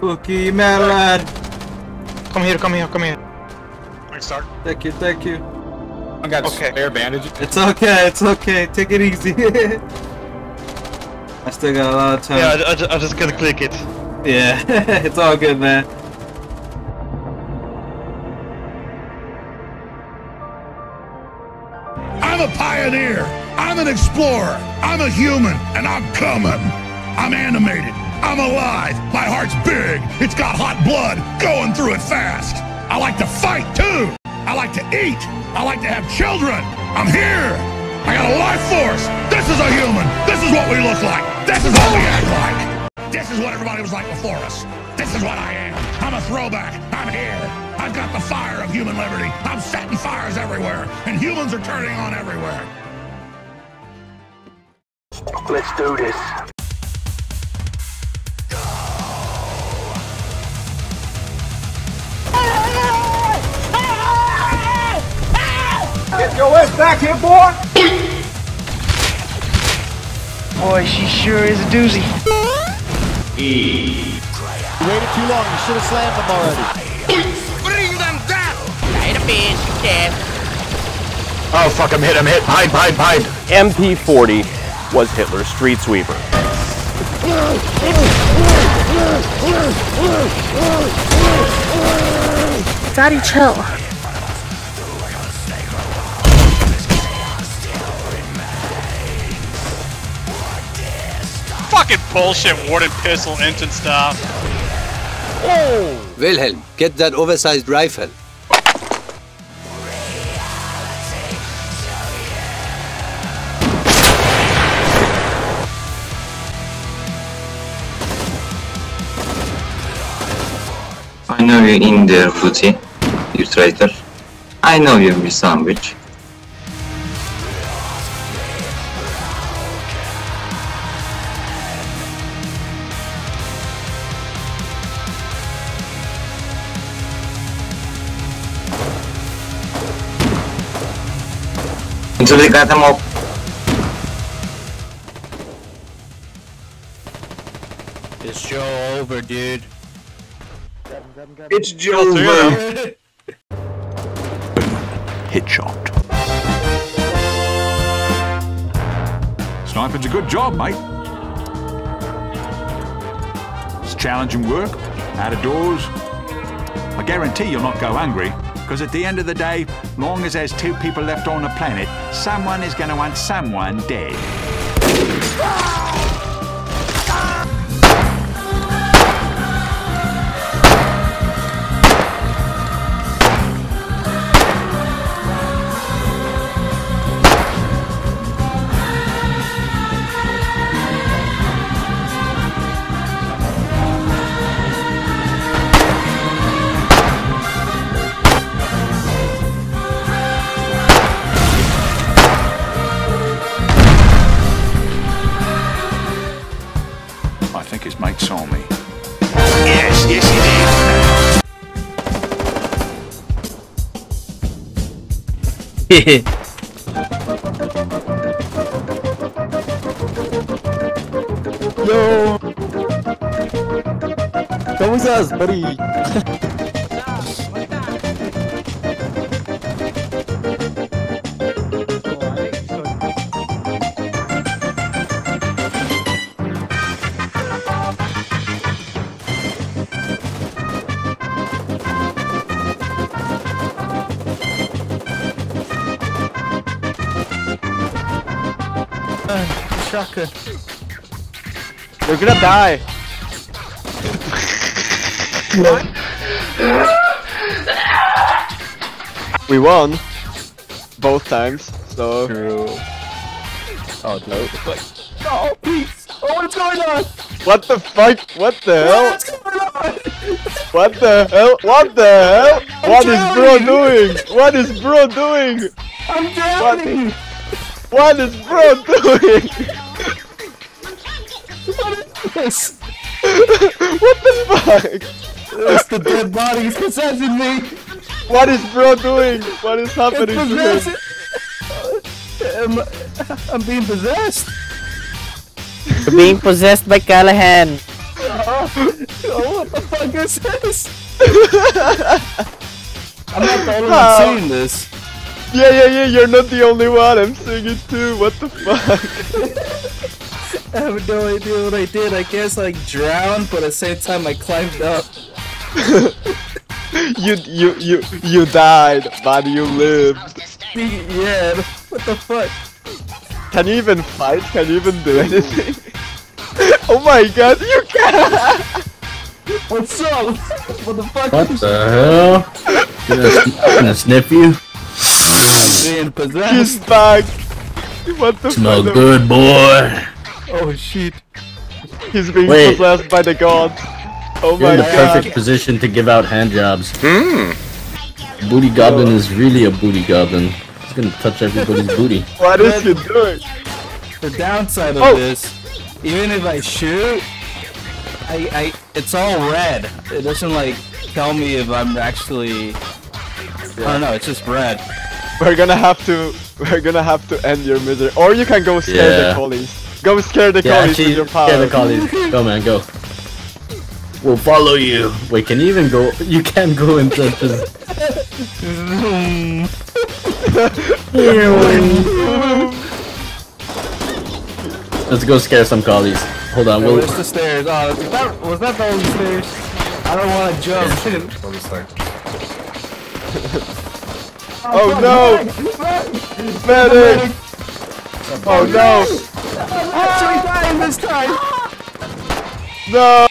Cookie melon. Come here, come here, come here. Alright, start. Thank you, thank you. I got Okay. spare bandages. It's okay, it's okay. Take it easy. I still got a lot of time. Yeah, I, I, ju- I just gotta click it. Yeah, it's all good, man. I'm a pioneer. I'm an explorer. I'm a human, and I'm coming. I'm animated. I'm alive. My heart's big. It's got hot blood going through it fast. I like to fight too. I like to eat. I like to have children. I'm here. I got a life force. This is a human. This is what we look like. This is what we act like. This is what everybody was like before us. This is what I am. I'm a throwback. I'm here. I've got the fire of human liberty. I'm setting fires everywhere, and humans are turning on everywhere. Let's do this. Get your ass back here, boy! Boy, she sure is a doozy. You waited too long. You should have slammed them already. Oh fuck! I'm hit. I'm hit. Hide! Hide! Hide! MP40 was Hitler's street sweeper. Daddy, chill. Fucking bullshit warded pistol engine stuff. Oh. Wilhelm, get that oversized rifle. I know you're in there, Footy. You traitor. I know you're my sandwich. Until they got them up. It's show over, dude. It's Jover! Hit shot. Sniping's a good job, mate. It's challenging work, out of doors. I guarantee you'll not go hungry, because at the end of the day, long as there's two people left on the planet, someone is going to want someone dead. Yes, you did. Yo! Come with buddy! Shaka. We're gonna die. we won. Both times, so. True. Oh, no. No, please! Oh, what's going on? What the fuck? What the hell? What's going on? What the hell? What the hell? What is bro doing? What is bro doing? I'm drowning! What, what is bro doing? Yes. what the fuck? It's the dead body, bodies possessing me. What is bro doing? What is happening to It's him? I'm, I'm being possessed. You're being possessed by Callahan. Oh, what the fuck is this? I'm not the only one seeing this. Yeah, yeah, yeah, you're not the only one. I'm seeing it too. What the fuck? I have no idea what I did. I guess I drowned, but at the same time I climbed up. you, you, you, you died, but you lived. Yeah, what the fuck? Can you even fight? Can you even do anything? oh my god, you can! What's up? What the fuck? What the hell? Gonna, gonna sniff you? I'm being possessed. He's back! What the Smell fuck? good, boy. Oh shit. He's being Wait. possessed by the gods. Oh You're my in the god. perfect position to give out hand jobs. Hmm. Booty goblin is really a booty goblin. He's gonna touch everybody's booty. What is he doing? The downside of Oh. this, even if I shoot, I, I, it's all red. It doesn't like tell me if I'm actually. I don't know. It's just red. We're gonna have to, we're gonna have to end your misery. Or you can go scare Yeah. the collies. Go scare the Yeah, collies with your power. yeah, the collies. Go, man, go. We'll follow you. Wait, can you even go? You can go into just. Let's go scare some collies. Hold on, we'll. where's the stairs? Oh, was that, was that the only stairs? I don't want to jump. Oh no! Medic! Oh no! I'm Actually dying this time. No!